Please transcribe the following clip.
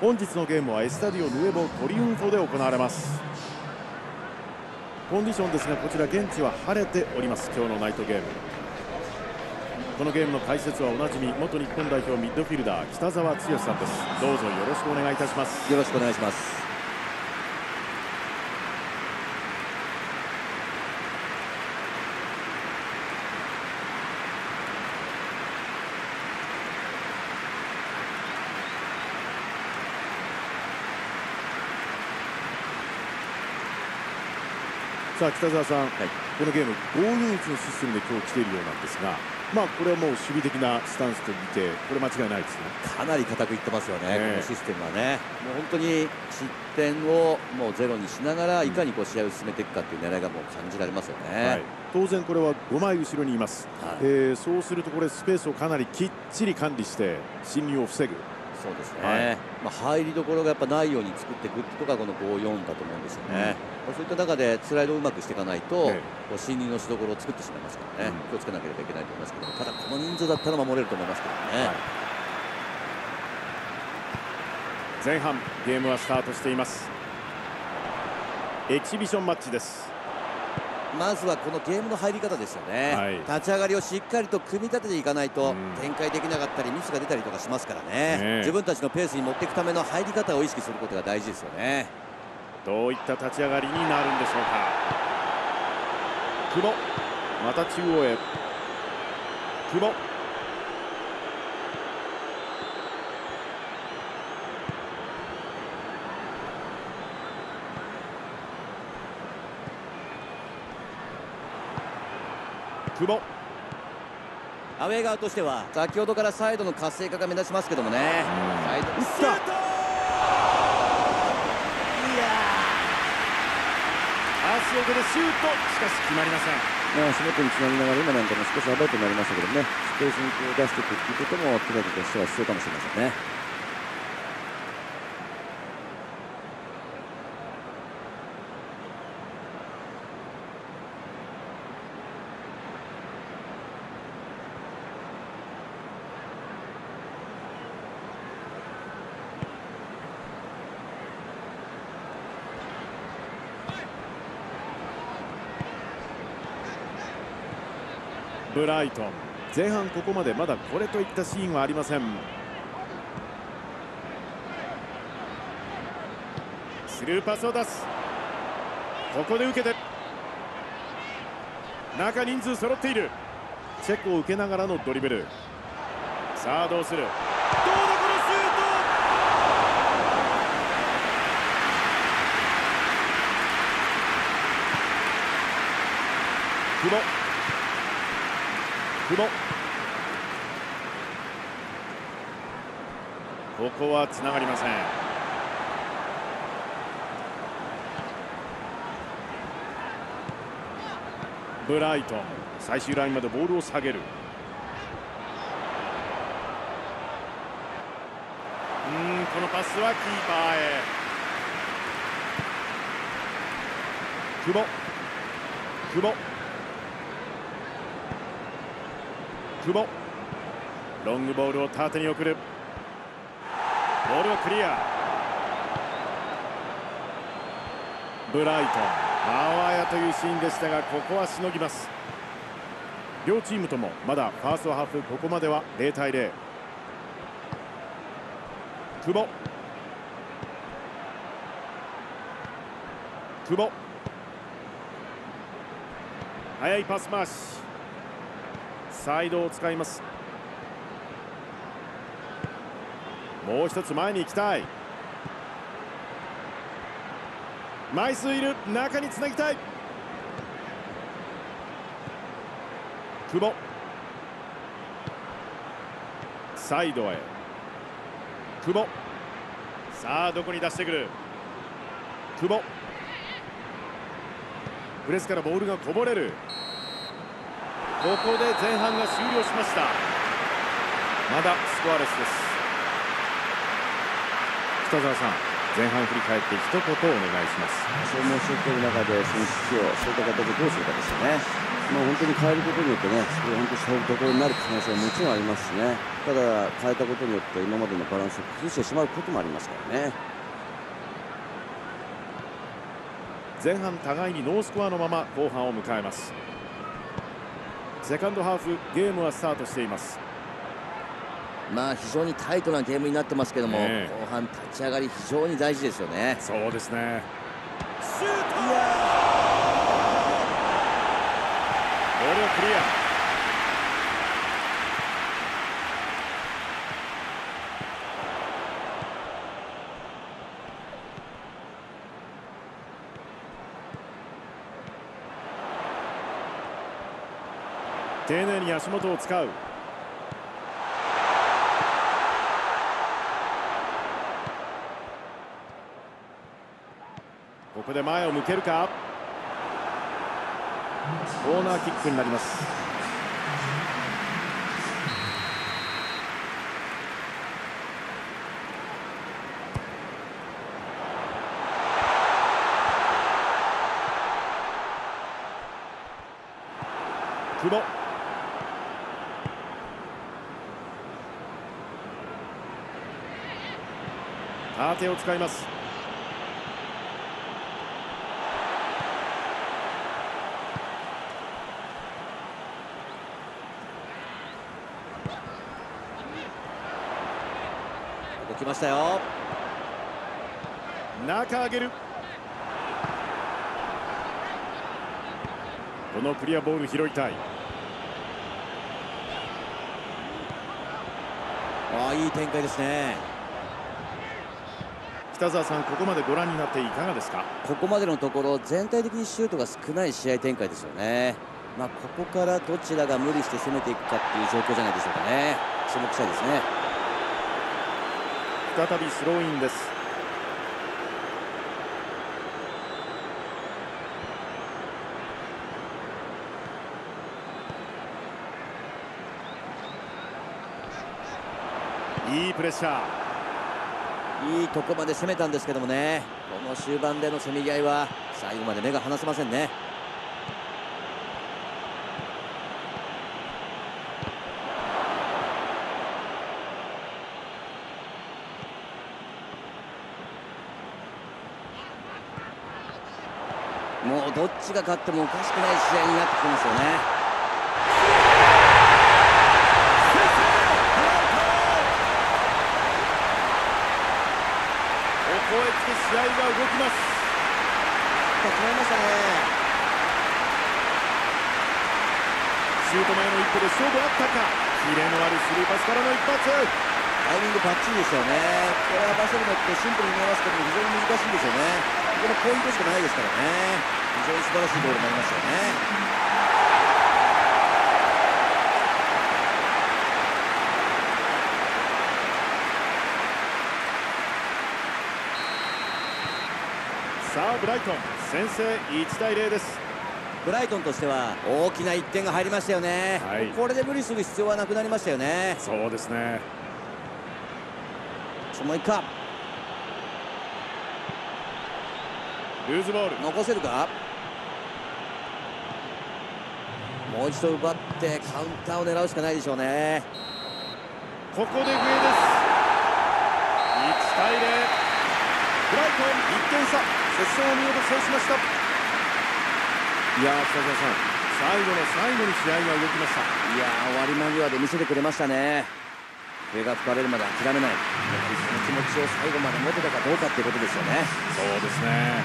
本日のゲームはエスタディオ・ヌエボ・トリウンフォで行われます。コンディションですがこちら現地は晴れております。今日のナイトゲーム。このゲームの解説はおなじみ元日本代表ミッドフィルダー北澤剛さんです。どうぞよろしくお願いいたします。よろしくお願いします。さあ北澤さん、はい、このゲーム541のシステムで今日来ているようなんですがまあこれはもう守備的なスタンスと見てこれ間違いないですね。かなり固くいってますよね、ねこのシステムはね。もう本当に失点をもうゼロにしながらいかにこう試合を進めていくかっていう狙いがもう感じられますよね、はい、当然これは5枚後ろにいます、はい、えー、そうするとこれスペースをかなりきっちり管理して侵入を防ぐ。そうですね、はい、まあ、入りどころがやっぱないように作っていくっていうのがこの5-4だと思うんですよね、うん、そういった中でスライドをうまくしていかないと、ええ、こう進入のしどころを作ってしまいますからね、うん、気をつけなければいけないと思いますけどただこの人数だったら守れると思いますけどね、はい、前半ゲームはスタートしています。エキシビションマッチです。まずはこのゲームの入り方ですよね、はい、立ち上がりをしっかりと組み立てていかないと展開できなかったりミスが出たりとかしますからね、ね、自分たちのペースに持っていくための入り方を意識することが大事ですよねどういった立ち上がりになるんでしょうか。久保また中央へ。久保。久保。アウェー側としては先ほどからサイドの活性化が目立ちますけどもね。サイドシュートいや足奥でシュート。しかし決まりません。足元につなぎながら今なんかも少しアバウトになりましたけどね。スペースに出していくっていうこともテラとしては必要かもしれませんね。ブライトン。前半ここまでまだこれといったシーンはありません。スルーパスを出す。ここで受けて。中人数揃っている。チェックを受けながらのドリブル。さあどうする。どうだこのシュート。久保。久保。ここはつながりません。ブライトン最終ラインまでボールを下げる。うんこのパスはキーパーへ。久保。久保。久保。ロングボールを縦に送る。ボールはクリア。ブライトン。あわやというシーンでしたがここはしのぎます。両チームともまだファーストハーフここまでは0対0久保。久保。速いパス回し。サイドを使います。もう一つ前に行きたい。枚数いる。中につなぎたい。久保。サイドへ。久保。さあどこに出してくる。久保。プレスからボールがこぼれる。ここで前半が終了しました。まだスコアレスです。北澤さん前半振り返って一言お願いします。消耗している中でその士気をそういった形でどうするかですよね。まあ、本当に変えることによってね、それ本当勝負どころになる可能性はもちろんありますしね、ただ変えたことによって今までのバランスを崩してしまうこともありますからね。前半互いにノースコアのまま後半を迎えますセカンドハーフゲームはスタートしています。まあ非常にタイトなゲームになってますけども、ね、後半立ち上がり非常に大事ですよね。そうですね。ボールをクリア足元を使う。ここで前を向けるか。コーナーキックになります。久保。縦を使います。動きましたよ。中上げる。このクリアボール拾いたい。ああいい展開ですね北澤さん、ここまでご覧になっていかがですか？ここまでのところ全体的にシュートが少ない試合展開ですよね、まあ、ここからどちらが無理して攻めていくかっていう状況じゃないでしょうかね。注目したいですね。再びスローインです。いいプレッシャーいいとこまで攻めたんですけどもね。この終盤でのせめぎ合いは最後まで目が離せませんね。もうどっちが勝ってもおかしくない試合になってきてますよね試合が動きます決まりましたねシュート前の一歩で勝負あったか。キレのあるスルーパスからの一発。タイミングバッチリですよね。これは場所によってシンプルに見えますけど非常に難しいんですよね。これポイントしかないですからね。非常に素晴らしいボールになりましたよね。さあブライトン。先制1対0です。ブライトンとしては大きな1点が入りましたよね、はい、これで無理する必要はなくなりましたよね。そうですね。そのいかルーズボール。残せるか？もう一度奪ってカウンターを狙うしかないでしょうね。ここで笛です。1対0ブライトン1点差。接戦を見事制しました。いや北澤さん最後の最後に試合が動きました。いや終わり間際で見せてくれましたね。笛が吹かれるまで諦めない。やはりその気持ちを最後まで持てたかどうかっていうことですよね。そうですね